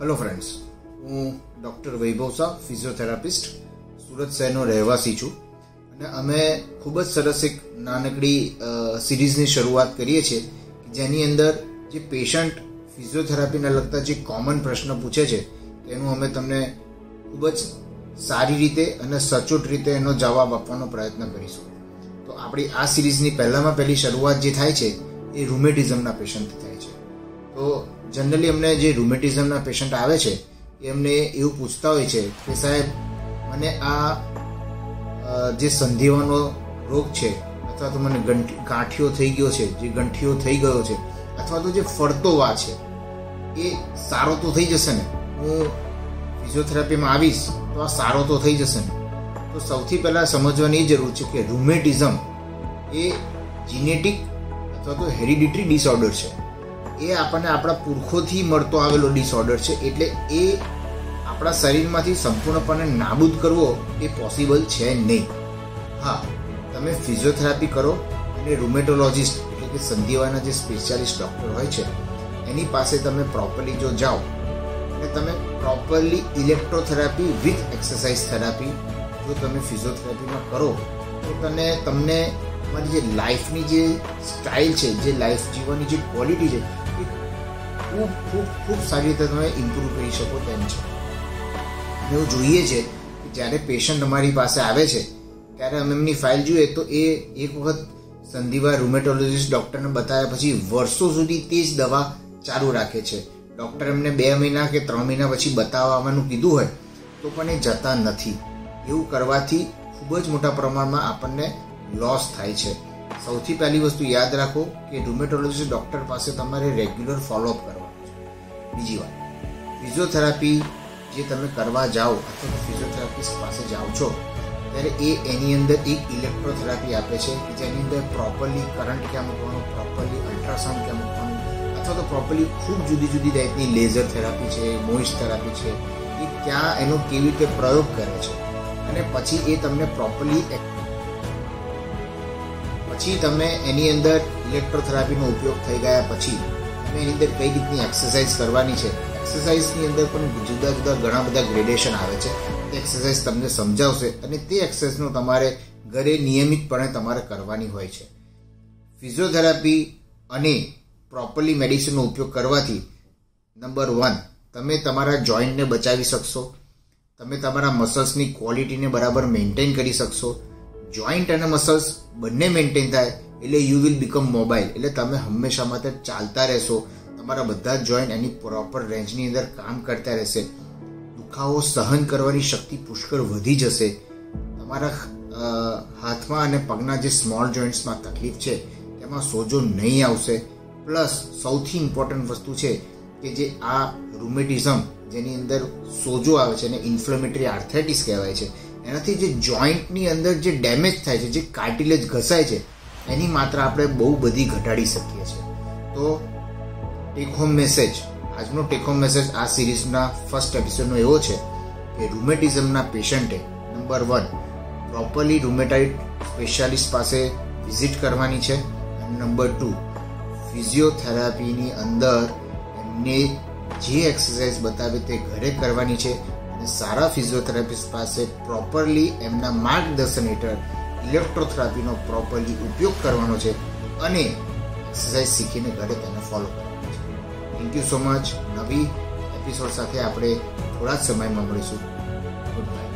Hello friends હું doctor Vaibhav Shah, physiotherapist, Surat શહેરનો રહેવાસી છું. અને અમે ખૂબ જ સરસ એક નાનકડી સિરીઝની શરૂઆત કરીએ છીએ જેની અંદર જે પેશન્ટ ફિઝિયોથેરાપીને લગતા જે કોમન પ્રશ્ન પૂછે છે, તેનું અમે તમને ખૂબ જ સારી રીતે અને સચોટ રીતે એનો જવાબ આપવાનો પ્રયત્ન કરીશું. તો આપણી આ સિરીઝની પહેલામાં પહેલી શરૂઆત જે થાય છે, એ રૂમેટિઝમના પેશન્ટથી થાય છે. તો જનરલી અમને જે રૂમેટિઝમના પેશન્ટ આવે છે, એ અમને એવું પૂછતા હોય છે કે સાહેબ, મને આ જે સંધિવાનો રોગ છે, અથવા તો મને ગાંઠિયો થઈ ગયો છે, જે ગંઠિયો થઈ ગયો છે, અથવા તો જે ફરતો વા છે, એ સારો તો થઈ જશે ને? હું ફિઝિયોથેરાપીમાં આવીશ, તો આ સારો તો થઈ જશે ને? તો સૌથી પહેલાં સમજવાની જરૂર છે કે રૂમેટિઝમ એ જીનેટિક અથવા તો હેરિડિટરી ડિસઓર્ડર છે. એ આપણને આપણા પુરખોથી મળતો આવેલો ડિસઓર્ડર છે. એટલે એ આપણા શરીરમાંથી સંપૂર્ણપણે નાબૂદ કરવો એ પોસિબલ છે નહીં. હા, તમે ફિઝિયોથેરાપી કરો અને રૂમેટોલોજિસ્ટ એટલે કે સંધિવાના જે સ્પેશિયાલિસ્ટ ડૉક્ટર હોય છે, એની પાસે તમે પ્રોપરલી જો જાઓ, અને તમે properly electrotherapy with exercise therapy જો તમે ફિઝિયોથેરાપીમાં કરો, તો તને તમને તમારી જે લાઈફની જે સ્ટાઇલ છે, જે લાઈફ જીવવાની જે ક્વોલિટી છે ખૂબ ખૂબ ખૂબ સારી રીતે તમે ઇમ્પ્રૂવ કરી શકો તેમ છે. એવું જોઈએ છે કે જ્યારે પેશન્ટ અમારી પાસે આવે છે, ત્યારે અમે એમની ફાઇલ જોઈએ તો એ એક વખત સંધિવા રૂમેટોલોજીસ્ટ ડૉક્ટરને બતાવ્યા પછી વર્ષો સુધી તે જ દવા ચાલુ રાખે છે. ડૉક્ટર એમને બે મહિના કે ત્રણ મહિના પછી બતાવવાનું કીધું હોય તો પણ એ જતા નથી. એવું કરવાથી ખૂબ જ મોટા પ્રમાણમાં આપણને લોસ થાય છે. સૌથી પહેલી વસ્તુ યાદ રાખો કે રૂમેટોલોજીસ્ટ ડૉક્ટર પાસે તમારે રેગ્યુલર ફોલોઅપ કરવાનું છે. બીજી વાત ફિઝિયોથેરાપી જે તમે કરવા જાઓ અથવા ફિઝિયોથેરાપિસ્ટ પાસે જાઓ છો, ત્યારે એ એની અંદર એક ઇલેક્ટ્રોથેરાપી આપે છે કે જેની અંદર પ્રોપરલી કરંટ ક્યાં મૂકવાનું પ્રોપરલી અલ્ટ્રાસાઉન્ડ ક્યાં મૂકવાનું, અથવા તો પ્રોપરલી ખૂબ જુદી જુદી ટાઈપની લેઝર થેરાપી છે મોઇસ થેરાપી છે, એ ક્યાં એનો કેવી રીતે પ્રયોગ કરે છે. અને પછી એ તમને પ્રોપરલી પછી તમે એની અંદર ઇલેક્ટ્રોથેરાપીનો ઉપયોગ થઈ ગયા પછી તમે એની અંદર કઈ રીતની એક્સરસાઇઝ કરવાની છે? એક્સરસાઇઝની અંદર પણ જુદા જુદા ઘણા બધા ગ્રેડેશન આવે છે. તે એક્સરસાઇઝ તમને સમજાવશે અને તે એક્સરસાઇઝનો તમારે ઘરે નિયમિતપણે તમારે કરવાની હોય છે. ફિઝિયોથેરાપી અને પ્રોપરલી મેડિસિનનો ઉપયોગ કરવાથી નંબર વન, તમે તમારા જોઈન્ટને બચાવી શકશો. તમે તમારા મસલ્સની ક્વોલિટીને બરાબર મેન્ટેન કરી શકશો. જોઈન્ટ અને મસલ્સ બંને મેન્ટેન થાય, એટલે યુ વિલ બીકમ મોબાઈલ એટલે તમે હંમેશા માટે ચાલતા રહેશો. તમારા બધા જોઈન્ટ એની પ્રોપર રેન્જની અંદર કામ કરતા રહેશે. દુખાવો સહન કરવાની શક્તિ પુષ્કળ વધી જશે. તમારા હાથમાં અને પગના જે સ્મોલ જોઈન્ટ્સમાં તકલીફ છે, તેમાં સોજો નહીં આવશે. પ્લસ સૌથી ઇમ્પોર્ટન્ટ વસ્તુ છે કે જે આ રૂમેટિઝમ જેની અંદર સોજો આવે છે અને ઇન્ફ્લેમેટરી આર્થેટિસ કહેવાય છે. એનાથી જે જોઈન્ટની અંદર જે ડેમેજ થાય છે, જે કાર્ટિલેજ ઘસાય છે, એની માત્રા આપણે બહુ બધી ઘટાડી શકીએ છીએ. તો ટેક હોમ મેસેજ આજનો ટેક હોમ મેસેજ આ સિરીઝના ફર્સ્ટ એપિસોડનો એવો છે કે રૂમેટિઝમના પેશન્ટે number one properly rheumatoid specialist પાસે વિઝિટ કરવાની છે. અને નંબર ટુ ફિઝિયોથેરાપીની અંદર એમને જે એક્સરસાઇઝ બતાવે તે ઘરે કરવાની છે. સારા ફિઝિયોથેરાપિસ્ટ પાસે પ્રોપરલી એમના માર્ગદર્શન હેઠળ ઇલેક્ટ્રોથેરાપીનો પ્રોપરલી ઉપયોગ કરવાનો છે અને એક્સરસાઇઝ શીખીને ઘરે તેને ફોલો કરવાનો છે. થેન્ક યુ સો મચ નવી એપિસોડ સાથે આપણે થોડા જ સમયમાં મળીશું. Good bye